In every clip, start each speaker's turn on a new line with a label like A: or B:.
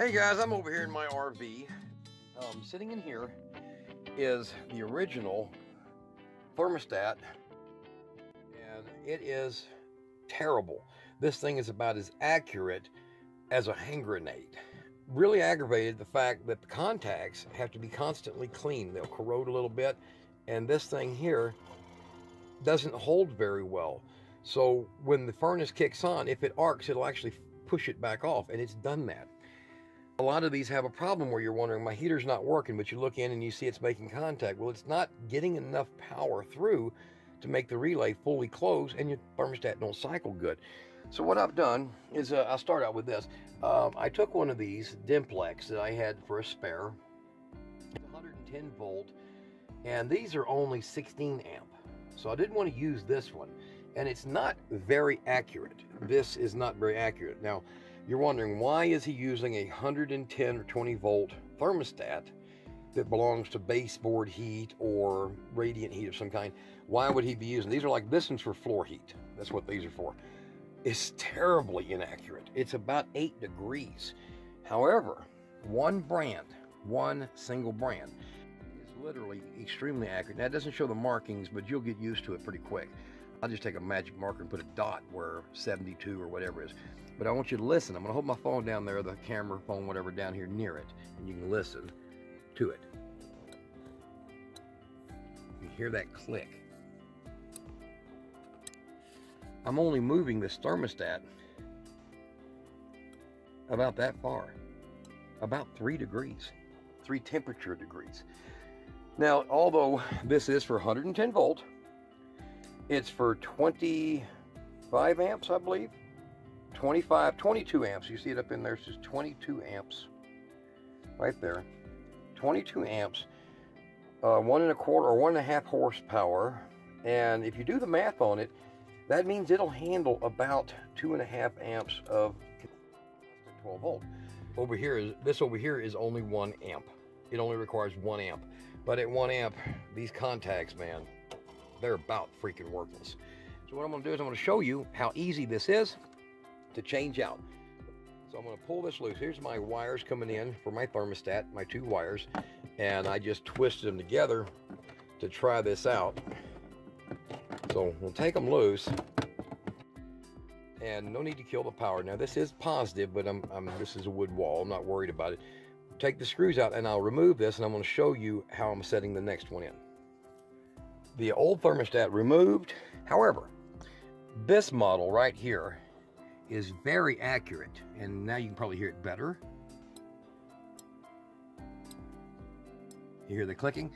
A: Hey guys, I'm over here in my RV. Um, sitting in here is the original thermostat, and it is terrible. This thing is about as accurate as a hand grenade. Really aggravated the fact that the contacts have to be constantly cleaned. They'll corrode a little bit, and this thing here doesn't hold very well. So when the furnace kicks on, if it arcs, it'll actually push it back off, and it's done that. A lot of these have a problem where you're wondering, my heater's not working, but you look in and you see it's making contact. Well, it's not getting enough power through to make the relay fully close and your thermostat don't cycle good. So what I've done is, uh, I'll start out with this. Um, I took one of these Dimplex that I had for a spare, 110 volt, and these are only 16 amp. So I didn't want to use this one, and it's not very accurate. This is not very accurate. Now, you're wondering why is he using a 110 or 20 volt thermostat that belongs to baseboard heat or radiant heat of some kind? Why would he be using these? Are like this one's for floor heat. That's what these are for. It's terribly inaccurate. It's about eight degrees. However, one brand, one single brand, is literally extremely accurate. Now, it doesn't show the markings, but you'll get used to it pretty quick. I'll just take a magic marker and put a dot where 72 or whatever is. But I want you to listen. I'm going to hold my phone down there, the camera, phone, whatever, down here near it, and you can listen to it. You hear that click. I'm only moving this thermostat about that far, about three degrees, three temperature degrees. Now, although this is for 110 volt, it's for 25 amps, I believe. 25, 22 amps. You see it up in there. It says 22 amps. Right there. 22 amps. Uh, one and a quarter or one and a half horsepower. And if you do the math on it, that means it'll handle about two and a half amps of 12 volt. Over here is this over here is only one amp. It only requires one amp. But at one amp, these contacts, man, they're about freaking worthless. So what I'm gonna do is I'm gonna show you how easy this is to change out. So I'm gonna pull this loose. Here's my wires coming in for my thermostat, my two wires, and I just twisted them together to try this out. So we'll take them loose and no need to kill the power. Now this is positive, but I'm, I'm, this is a wood wall. I'm not worried about it. Take the screws out and I'll remove this and I'm going to show you how I'm setting the next one in the old thermostat removed. However, this model right here is very accurate, and now you can probably hear it better. You hear the clicking?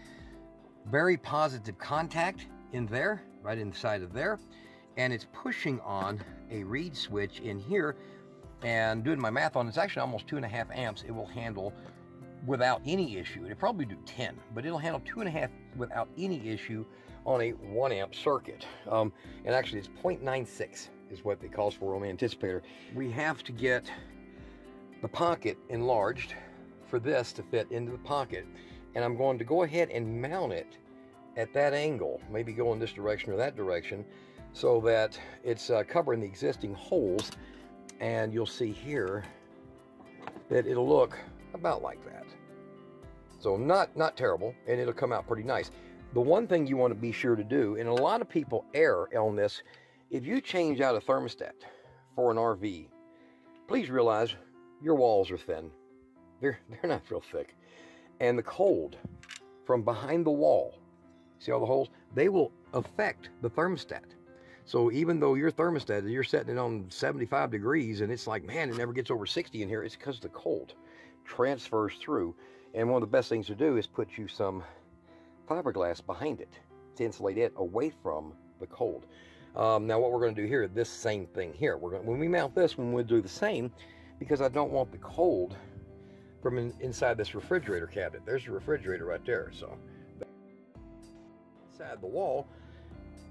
A: Very positive contact in there, right inside of there, and it's pushing on a reed switch in here, and doing my math on it's actually almost two and a half amps it will handle without any issue. It'll probably do 10, but it'll handle two and a half without any issue on a one amp circuit. Um, and actually it's 0.96 is what it calls for on the anticipator. We have to get the pocket enlarged for this to fit into the pocket. And I'm going to go ahead and mount it at that angle, maybe go in this direction or that direction, so that it's uh, covering the existing holes. And you'll see here that it'll look about like that. So not, not terrible, and it'll come out pretty nice. The one thing you want to be sure to do, and a lot of people err on this, if you change out a thermostat for an RV, please realize your walls are thin. They're, they're not real thick. And the cold from behind the wall, see all the holes? They will affect the thermostat. So even though your thermostat, you're setting it on 75 degrees and it's like, man, it never gets over 60 in here, it's because the cold transfers through. And one of the best things to do is put you some fiberglass behind it to insulate it away from the cold. Um, now what we're going to do here, this same thing here. We're going when we mount this, one, we'll do the same because I don't want the cold from in, inside this refrigerator cabinet. There's a refrigerator right there. So inside the wall,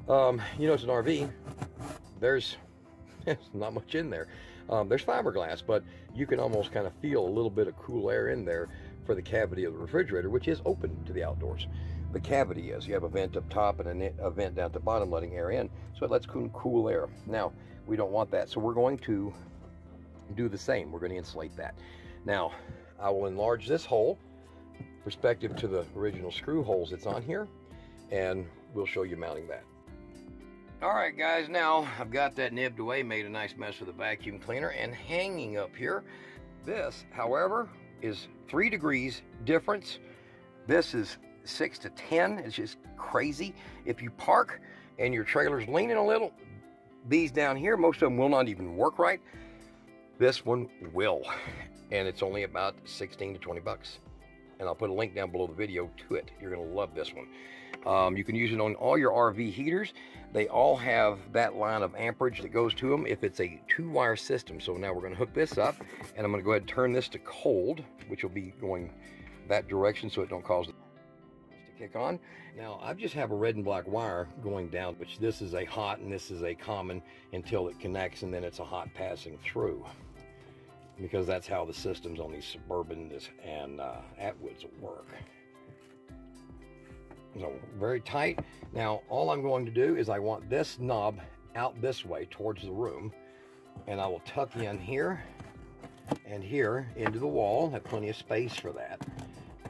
A: um, you know it's an RV. There's, there's not much in there. Um, there's fiberglass, but you can almost kind of feel a little bit of cool air in there for the cavity of the refrigerator, which is open to the outdoors. The cavity is. You have a vent up top and a vent down at the bottom letting air in, so it lets cool, cool air. Now, we don't want that, so we're going to do the same. We're going to insulate that. Now, I will enlarge this hole perspective to the original screw holes that's on here, and we'll show you mounting that. All right, guys, now I've got that nibbed away, made a nice mess with a vacuum cleaner, and hanging up here. This, however, is three degrees difference. This is six to 10. It's just crazy. If you park and your trailer's leaning a little, these down here, most of them will not even work right. This one will, and it's only about 16 to 20 bucks. And I'll put a link down below the video to it. You're gonna love this one. Um, you can use it on all your RV heaters. They all have that line of amperage that goes to them if it's a two wire system. So now we're gonna hook this up and I'm gonna go ahead and turn this to cold, which will be going that direction so it don't cause to kick on. Now I just have a red and black wire going down, which this is a hot and this is a common until it connects and then it's a hot passing through because that's how the systems on these Suburbans and uh, Atwoods work. So very tight. Now all I'm going to do is I want this knob out this way towards the room and I will tuck in here and here into the wall. Have plenty of space for that.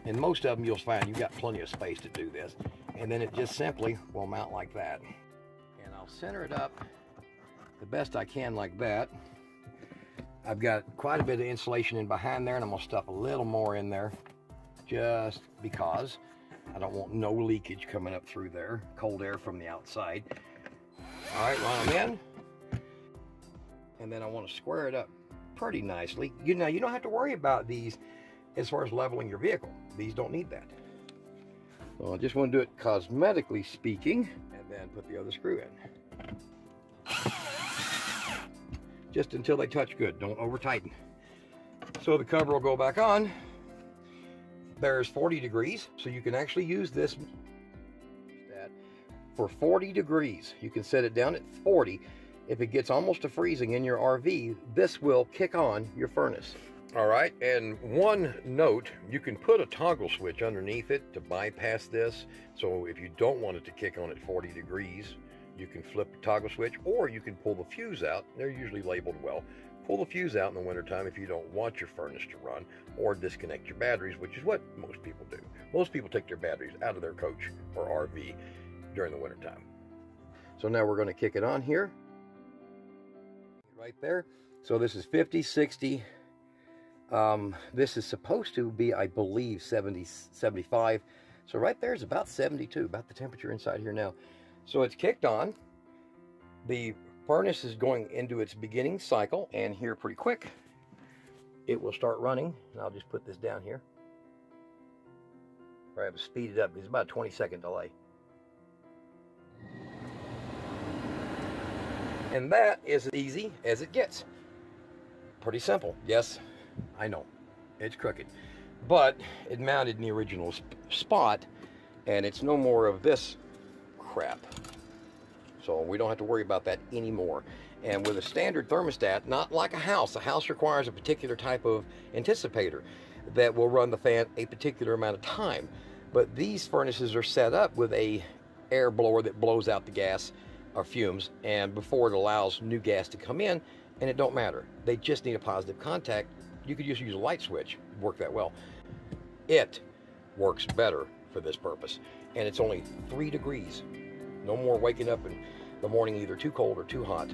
A: And most of them you'll find you've got plenty of space to do this. And then it just simply will mount like that. And I'll center it up the best I can like that. I've got quite a bit of insulation in behind there and I'm gonna stuff a little more in there just because I don't want no leakage coming up through there, cold air from the outside. All right, run them in. And then I want to square it up pretty nicely. You know, you don't have to worry about these as far as leveling your vehicle. These don't need that. So I just want to do it cosmetically speaking, and then put the other screw in just until they touch good. Don't over tighten. So the cover will go back on. There's 40 degrees, so you can actually use this for 40 degrees. You can set it down at 40. If it gets almost to freezing in your RV, this will kick on your furnace. All right, and one note, you can put a toggle switch underneath it to bypass this. So if you don't want it to kick on at 40 degrees, you can flip the toggle switch or you can pull the fuse out. They're usually labeled well. Pull the fuse out in the wintertime if you don't want your furnace to run or disconnect your batteries, which is what most people do. Most people take their batteries out of their coach or RV during the wintertime. So now we're going to kick it on here. Right there. So this is 50, 60. Um, this is supposed to be, I believe, 70, 75. So right there is about 72, about the temperature inside here now. So it's kicked on. The furnace is going into its beginning cycle and here pretty quick it will start running. And I'll just put this down here. I have to speed it up. It's about a 20 second delay. And that is as easy as it gets. Pretty simple. Yes, I know. It's crooked. But it mounted in the original sp spot and it's no more of this crap. So we don't have to worry about that anymore. And with a standard thermostat, not like a house, a house requires a particular type of anticipator that will run the fan a particular amount of time. But these furnaces are set up with a air blower that blows out the gas or fumes and before it allows new gas to come in and it don't matter. They just need a positive contact. You could just use a light switch, work that well. It works better for this purpose. And it's only three degrees no more waking up in the morning either too cold or too hot.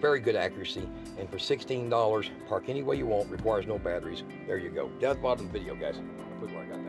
A: Very good accuracy. And for $16, park any way you want, requires no batteries. There you go. The bottom video, guys. Put where I got